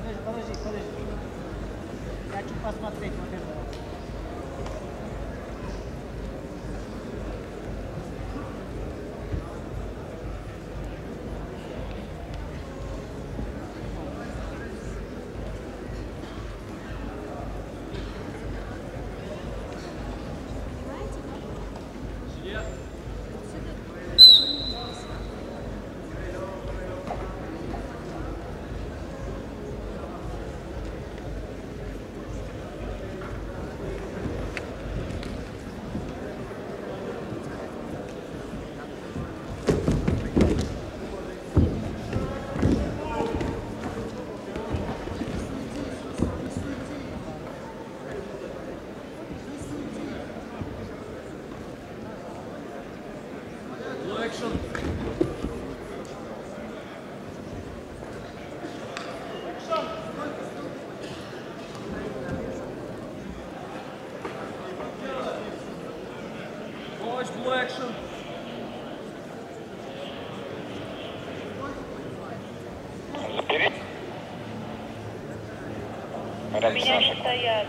Подожди, подожди, подожди. Я чуть посмотреть вот это. Watch blue action. Забери. У меня Раньше. не стоят.